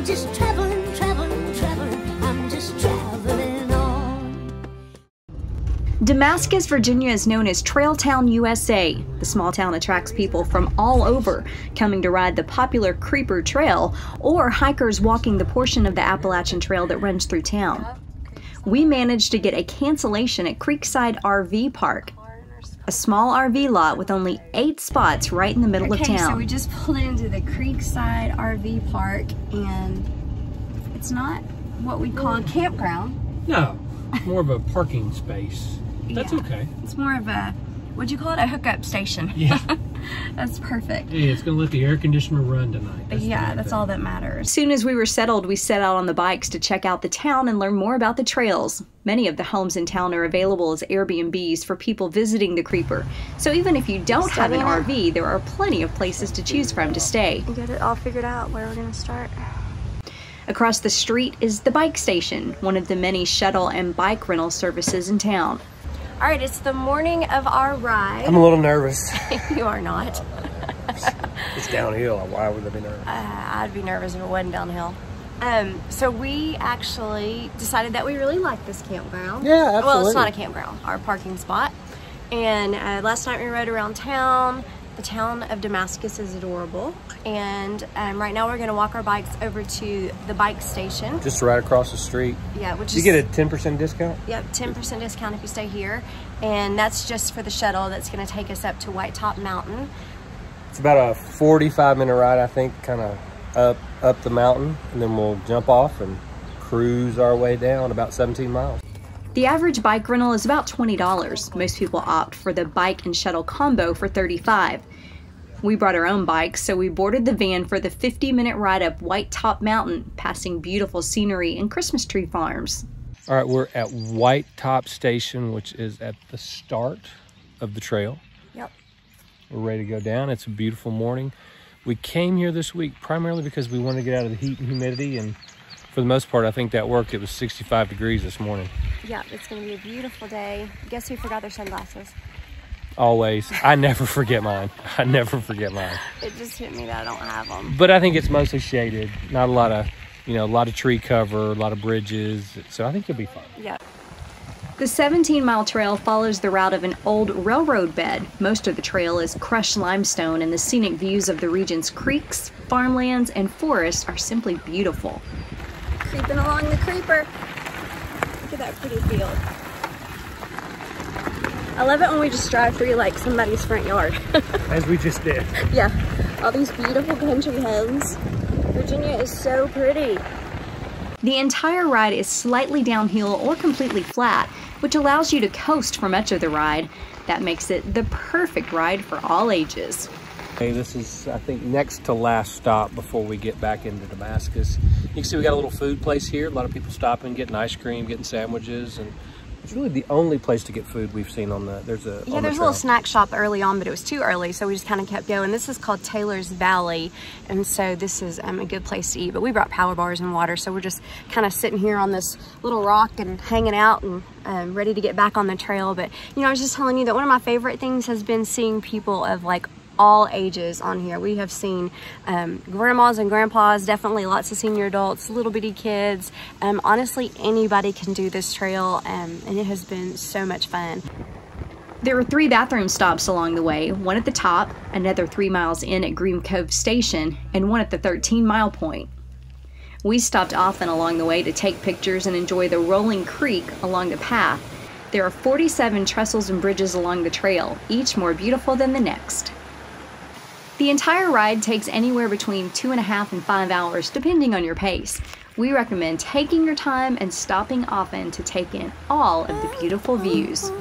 I'm just traveling, traveling, traveling. I'm just traveling on. Damascus, Virginia is known as Trail Town, USA. The small town attracts people from all over, coming to ride the popular Creeper Trail or hikers walking the portion of the Appalachian Trail that runs through town. We managed to get a cancellation at Creekside RV Park, a small RV lot with only eight spots right in the middle Okay, of town. so we just pulled into the Creekside RV Park, and it's not what we call a campground. No, more of a parking space. That's Yeah. okay. It's more of a, what'd you call it? A hookup station. Yeah. That's perfect. Hey, it's gonna let the air conditioner run tonight. That's yeah, that's thing. all that matters. As soon as we were settled, we set out on the bikes to check out the town and learn more about the trails. Many of the homes in town are available as Airbnbs for people visiting the Creeper. So even if you don't have an RV, there are plenty of places to choose from to stay. We got it all figured out where we're gonna start. Across the street is the bike station, one of the many shuttle and bike rental services in town. All right, it's the morning of our ride. I'm a little nervous. you are not. It's downhill. Why would I be nervous? Uh, I'd be nervous if it wasn't downhill. Um, so we actually decided that we really like this campground. Yeah, absolutely. Well, it's not a campground, our parking spot. And uh, last night we rode around town. The town of Damascus is adorable. And um, right now we're gonna walk our bikes over to the bike station. Just right across the street. Yeah, which You is get a 10% discount? Yep, 10% discount if you stay here. And that's just for the shuttle that's gonna take us up to White Top Mountain. It's about a 45 minute ride, I think, kind of up up the mountain, and then we'll jump off and cruise our way down about 17 miles. The average bike rental is about $20. Most people opt for the bike and shuttle combo for 35. We brought our own bikes, so we boarded the van for the 50 minute ride up White Top Mountain, passing beautiful scenery and Christmas tree farms. All right, we're at White Top Station, which is at the start of the trail. Yep. We're ready to go down. It's a beautiful morning. We came here this week primarily because we wanted to get out of the heat and humidity, and for the most part, I think that worked. It was 65 degrees this morning. Yeah, it's gonna be a beautiful day. Guess who forgot their sunglasses? Always. I never forget mine. I never forget mine. It just hit me that I don't have them. But I think it's mostly shaded. Not a lot of, you know, a lot of tree cover, a lot of bridges. So I think you'll be fine. Yeah. The 17 mile trail follows the route of an old railroad bed. Most of the trail is crushed limestone, and the scenic views of the region's creeks, farmlands, and forests are simply beautiful. Creeping along the creeper. Look at that pretty field. I love it when we just drive through like somebody's front yard. As we just did. yeah, all these beautiful country homes. Virginia is so pretty. The entire ride is slightly downhill or completely flat, which allows you to coast for much of the ride. That makes it the perfect ride for all ages. Okay, this is, I think, next to last stop before we get back into Damascus. You can see we got a little food place here. A lot of people stopping, getting ice cream, getting sandwiches, and it's really the only place to get food we've seen on the. There's a Yeah, there's a little snack shop early on, but it was too early, so we just kind of kept going. This is called Taylor's Valley, and so this is um, a good place to eat. But we brought power bars and water, so we're just kind of sitting here on this little rock and hanging out and um, ready to get back on the trail. But you know, I was just telling you that one of my favorite things has been seeing people of like all ages on here. We have seen um, grandmas and grandpas, definitely lots of senior adults, little bitty kids. Um, honestly, anybody can do this trail, um, and it has been so much fun. There were three bathroom stops along the way one at the top, another three miles in at Green Cove Station, and one at the 13 mile point. We stopped often along the way to take pictures and enjoy the rolling creek along the path. There are 47 trestles and bridges along the trail, each more beautiful than the next. The entire ride takes anywhere between two and a half and five hours, depending on your pace. We recommend taking your time and stopping often to take in all of the beautiful views.